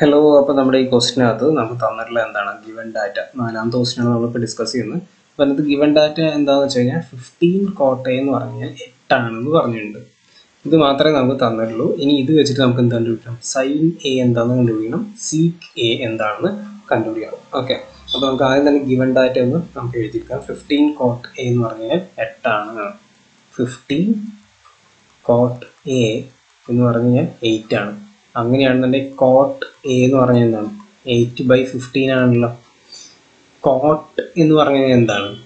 Hello അപ്പോൾ നമ്മുടെ ഈ ക്വസ്റ്റിനകത്ത് നമ്മൾ തന്നിട്ടുള്ള എന്താണ്? ഗിവൻ ഡാറ്റ നാലാമത്തെ ക്വസ്റ്റിനാണ് നമ്മളിപ്പോൾ ഡിസ്കസ് ചെയ്യുന്നത്. അപ്പോൾ അതിനകത്ത് ഗിവൻ ഡാറ്റ എന്താണെന്ന് വെച്ച് കഴിഞ്ഞാൽ ഫിഫ്റ്റീൻ കോട്ടയം എന്ന് പറഞ്ഞാൽ എട്ടാണെന്ന് പറഞ്ഞിട്ടുണ്ട്. ഇത് മാത്രമേ നമുക്ക് തന്നിട്ടുള്ളൂ. ഇനി ഇത് വെച്ചിട്ട് നമുക്ക് എന്ത് കണ്ടുപിടിക്കണം സൈൻ എ എന്താണെന്ന് കണ്ടുപിടിക്കണം. സീക്ക് എ എന്താണെന്ന് കണ്ടുപിടിക്കണം. ഓക്കെ അപ്പോൾ നമുക്ക് ആദ്യം തന്നെ ഗിവൻ ഡാറ്റ ഒന്ന് നമുക്ക് എഴുതിയിരിക്കാം. ഫിഫ്റ്റീൻ കോട്ട് എ എന്ന് പറഞ്ഞു കഴിഞ്ഞാൽ എട്ടാണ്. ഫിഫ്റ്റീൻ കോട്ട് എ എന്ന് പറഞ്ഞു കഴിഞ്ഞാൽ എയ്റ്റ് ആണ്. അങ്ങനെയാണെന്നുണ്ടെങ്കിൽ കോട്ട് എ എന്ന് പറഞ്ഞാൽ എന്താണ്? എയ്റ്റ് ബൈ ഫിഫ്റ്റീൻ ആണല്ലോ. കോട്ട് എന്ന് പറഞ്ഞാൽ എന്താണ്?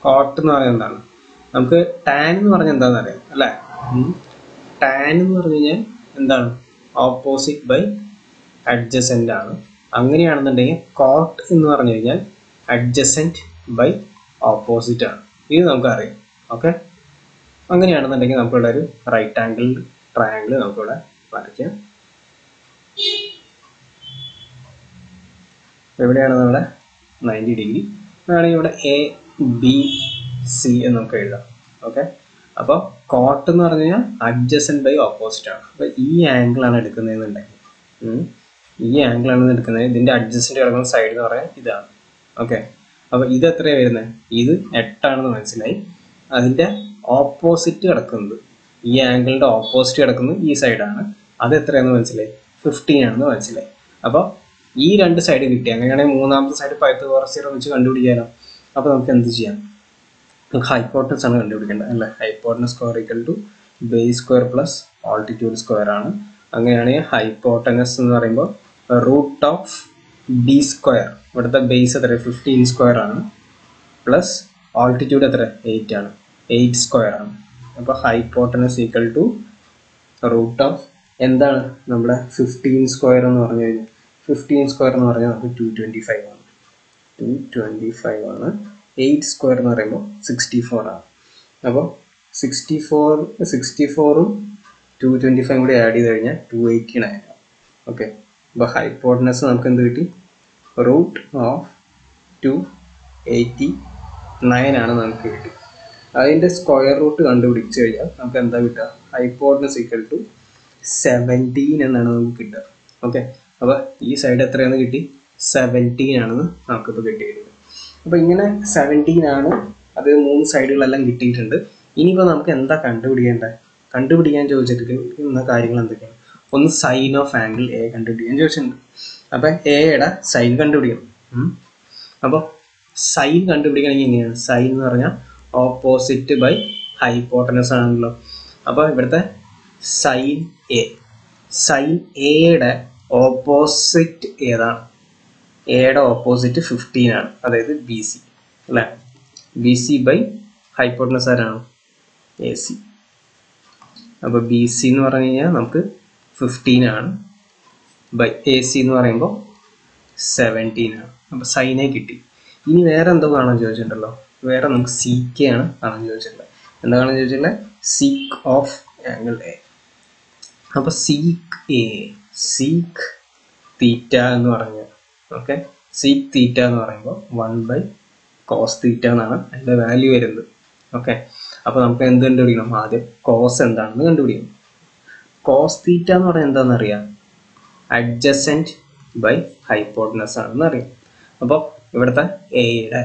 കോട്ട് എന്ന് പറഞ്ഞാൽ എന്താണ്? നമുക്ക് ടാൻ എന്ന് പറഞ്ഞാൽ എന്താണെന്ന് അറിയാം അല്ലേ? ടാൻ എന്ന് പറഞ്ഞു കഴിഞ്ഞാൽ എന്താണ്? ഓപ്പോസിറ്റ് ബൈ അഡ്ജസന്റ് ആണ്. അങ്ങനെയാണെന്നുണ്ടെങ്കിൽ കോട്ട് എന്ന് പറഞ്ഞു കഴിഞ്ഞാൽ അഡ്ജസന്റ് ബൈ ഓപ്പോസിറ്റ് ആണ്. ഇത് നമുക്കറിയാം ഓക്കെ അങ്ങനെയാണെന്നുണ്ടെങ്കിൽ നമുക്കിവിടെ ഒരു റൈറ്റ് ആംഗിൾ ട്രയാങ്കിൾ നമുക്കിവിടെ വരയ്ക്കാം. എവിടെയാണ് നമ്മുടെ നയന്റി ഡിഗ്രി വേണമെങ്കിൽ ഇവിടെ എ ബി സി എന്ന് നമുക്ക് എഴുതാം. ഓക്കെ അപ്പോൾ കോട്ട് എന്ന് പറഞ്ഞു കഴിഞ്ഞാൽ അഡ്ജസ്റ്റൻ ബൈ ഓപ്പോസിറ്റ് ആണ്. അപ്പോൾ ഈ ആംഗിളാണ് എടുക്കുന്നതെന്നുണ്ടെങ്കിൽ. ഈ ആംഗിളാണ് എടുക്കുന്നത്. ഇതിന്റെ അഡ്ജസ്റ്റന്റ് കിടക്കുന്ന സൈഡ് എന്ന് പറയാൻ ഇതാണ്. ഓക്കെ അപ്പോൾ ഇത് എത്രയാണ് വരുന്നത്? ഇത് എട്ടാണെന്ന് മനസ്സിലായി. അതിന്റെ ഓപ്പോസിറ്റ് കിടക്കുന്നത് ഈ ആംഗിളിന്റെ ഓപ്പോസിറ്റ് കിടക്കുന്നത് ഈ സൈഡാണ് അത് എത്രയാണെന്ന് മനസ്സിലായി? ഫിഫ്റ്റീൻ ആണെന്ന് മനസ്സിലായി. അപ്പോൾ ഈ രണ്ട് സൈഡ് കിട്ടി. അങ്ങനെയാണെങ്കിൽ മൂന്നാമത്തെ സൈഡ് പൈത്ത് തിയറം വെച്ച് കണ്ടുപിടിക്കാനോ അപ്പോൾ നമുക്ക് എന്ത് ചെയ്യാം? നമുക്ക് ഹൈപ്പോട്ടൻസ് ആണ് കണ്ടുപിടിക്കേണ്ടത് അല്ലേ? Hypotenuse square equal to base square plus altitude square ആണ്. അങ്ങനെയാണെങ്കിൽ ഹൈപ്പോട്ടനസ് എന്ന് പറയുമ്പോൾ റൂട്ട് ഓഫ് ബി സ്ക്വയർ ഇവിടുത്തെ ബേസ് എത്ര ഫിഫ്റ്റീൻ സ്ക്വയർ ആണ്. പ്ലസ് ആൾട്ടിറ്റ്യൂഡ് എത്ര എയ്റ്റ് ആണ്. എയ്റ്റ് സ്ക്വയർ ആണ്. അപ്പോൾ hypotenuse equal to root of എന്താണ്? നമ്മുടെ ഫിഫ്റ്റീൻ സ്ക്വയർ എന്ന് പറഞ്ഞു കഴിഞ്ഞാൽ ഫിഫ്റ്റീൻ സ്ക്വയർ എന്ന് പറഞ്ഞാൽ നമുക്ക് ടു ട്വന്റി ഫൈവ് ആണ്. ടു ട്വന്റി ഫൈവ് ആണ്. എയ്റ്റ് സ്ക്വയർ എന്ന് പറയുമ്പോൾ സിക്സ്റ്റി ഫോർ ആണ്. അപ്പോൾ സിക്സ്റ്റി ഫോർ സിക്സ്റ്റി ഫോറും ടു ട്വന്റി ഫൈവ് കൂടി ആഡ് ചെയ്ത് കഴിഞ്ഞാൽ ടു എയ്റ്റി നയൻ ഓക്കെ അപ്പോൾ ഹൈപ്പോട്ടനസ് നമുക്ക് എന്ത് കിട്ടി? Root of two eighty nine ആണ് നമുക്ക് കിട്ടി. അതിന്റെ സ്ക്വയർ റൂട്ട് കണ്ടുപിടിച്ച് കഴിഞ്ഞാൽ നമുക്ക് എന്താ കിട്ടുക? ഹൈപ്പോട്ടനസ് ഈക്വൽ ടു സെവന്റീൻ എന്നാണ് നമുക്ക് കിട്ടുക. ഓക്കെ അപ്പോൾ ഈ സൈഡ് എത്രയാണ് കിട്ടി? സെവന്റീൻ ആണെന്ന് നമുക്കിപ്പോൾ കിട്ടിയിട്ടുണ്ട്. അപ്പോൾ ഇങ്ങനെ സെവന്റീൻ ആണ്. അത് മൂന്ന് സൈഡുകളെല്ലാം കിട്ടിയിട്ടുണ്ട്. ഇനിയിപ്പോൾ നമുക്ക് എന്താ കണ്ടുപിടിക്കേണ്ടത്? കണ്ടുപിടിക്കാൻ ചോദിച്ചിരിക്കുന്ന കാര്യങ്ങൾ എന്തൊക്കെയാണ്? ഒന്ന് സൈൻ ഓഫ് ആംഗിൾ എ കണ്ടുപിടിക്കാൻ ചോദിച്ചിട്ടുണ്ട്. അപ്പം എയുടെ സൈൻ കണ്ടുപിടിക്കണം. അപ്പൊ അപ്പോൾ സൈൻ കണ്ടുപിടിക്കണമെങ്കിൽ എങ്ങനെയാണ്? സൈൻ എന്ന് പറഞ്ഞാൽ ഓപ്പോസിറ്റ് ബൈ ഹൈപ്പോട്ടനസ് ആണല്ലോ. അപ്പോൾ ഇവിടുത്തെ സൈൻ എ സൈൻ എയുടെ ഓപ്പോസിറ്റ് ഏതാണ് എയുടെ ഓപ്പോസിറ്റ് ഫിഫ്റ്റീൻ ആണ്. അതായത് ബി സി അല്ലേ? ബി സി ബൈ ഹൈപ്പോട്ടനസ് ആരാണ്? എ സി അപ്പോൾ ബി സി എന്ന് പറഞ്ഞു കഴിഞ്ഞാൽ നമുക്ക് ഫിഫ്റ്റീൻ ആണ്. ബൈ എ സി എന്ന് പറയുമ്പോൾ സെവന്റീൻ ആണ്. അപ്പോൾ സൈനെ കിട്ടി. ഇനി വേറെ എന്തോ കാണാൻ ചോദിച്ചിട്ടുണ്ടല്ലോ? വേറെ നമുക്ക് സി കെ ആണ് കാണാൻ ചോദിച്ചിട്ടുള്ളത്. എന്താ കാണാൻ ചോദിച്ചിട്ടുള്ളത്? സീക്ക് ഓഫ് ആംഗിൾ എ അപ്പോൾ സീക്ക് എ സീക്ക് തീറ്റ എന്ന് പറഞ്ഞ. ഓക്കെ സീക്ക് തീറ്റ എന്ന് പറയുമ്പോൾ വൺ ബൈ കോസ് തീറ്റ എന്നാണ് അതിന്റെ വാല്യൂ വരുന്നത്. ഓക്കെ അപ്പോൾ നമുക്ക് എന്ത് കണ്ടുപിടിക്കണം? ആദ്യം കോസ് എന്താണെന്ന് കണ്ടുപിടിക്കണം. കോസ് തീറ്റ എന്ന് പറഞ്ഞാൽ എന്താണെന്ന് അറിയാം? അഡ്ജസന്റ് ബൈ ഹൈപ്പോട്ടനസ് ആണെന്ന് അറിയാം. അപ്പോൾ ഇവിടുത്തെ എയുടെ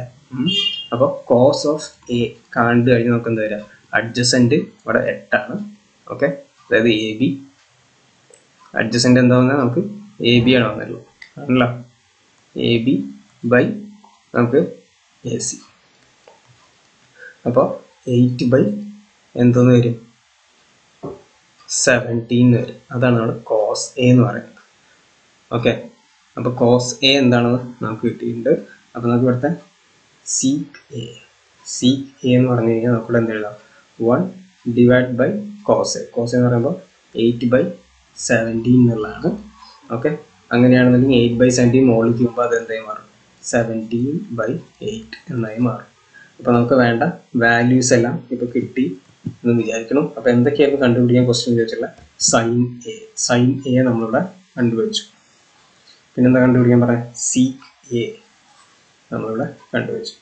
അപ്പോൾ കോസ് ഓഫ് എ കണ്ടു കഴിഞ്ഞ് നമുക്ക് എന്താ വരിക അഡ്ജസന്റ് ഇവിടെ എട്ടാണ്. ഓക്കെ അതായത് എ ബി അഡ്ജസന്റ് എന്താ വന്നാൽ നമുക്ക് എ ബി ആണ് വന്നല്ലോ ആണല്ലോ? എ ബി ബൈ നമുക്ക് എ സി അപ്പോൾ എയ്റ്റ് ബൈ എന്തോന്ന് വരും? സെവന്റീൻ വരും. അതാണ് നമ്മൾ കോസ് എ എന്ന് പറയുന്നത്. ഓക്കെ അപ്പോൾ കോസ് എ എന്താണെന്ന് നമുക്ക് കിട്ടിയിട്ടുണ്ട്. അപ്പോൾ നമുക്ക് ഇവിടുത്തെ സി എ സി എ എന്ന് പറഞ്ഞു കഴിഞ്ഞാൽ നമുക്കിവിടെ എന്ത് എഴുതാം? One divide by cos A cos എന്ന് പറയുമ്പോൾ എയ്റ്റ് ബൈ സെവന്റീൻ എന്നുള്ളതാണ്. ഓക്കെ അങ്ങനെയാണെന്നുണ്ടെങ്കിൽ എയ്റ്റ് ബൈ സെവന്റീൻ മുകളിൽ ചെയ്യുമ്പോൾ അത് എന്തായി മാറും? സെവന്റീൻ ബൈ എയ്റ്റ് എന്നായി മാറും. അപ്പോൾ നമുക്ക് വേണ്ട വാല്യൂസ് എല്ലാം ഇപ്പോൾ കിട്ടി എന്ന് വിചാരിക്കണം അപ്പോൾ എന്തൊക്കെയായിരുന്നു കണ്ടുപിടിക്കാൻ ക്വസ്റ്റ്യൻ ചോദിച്ചില്ല സൈൻ എ സൈൻ എ നമ്മളിവിടെ കണ്ടുപിടിച്ചു. പിന്നെന്താ കണ്ടുപിടിക്കാൻ പറയാം സി എ നമ്മളിവിടെ കണ്ടുപിടിച്ചു.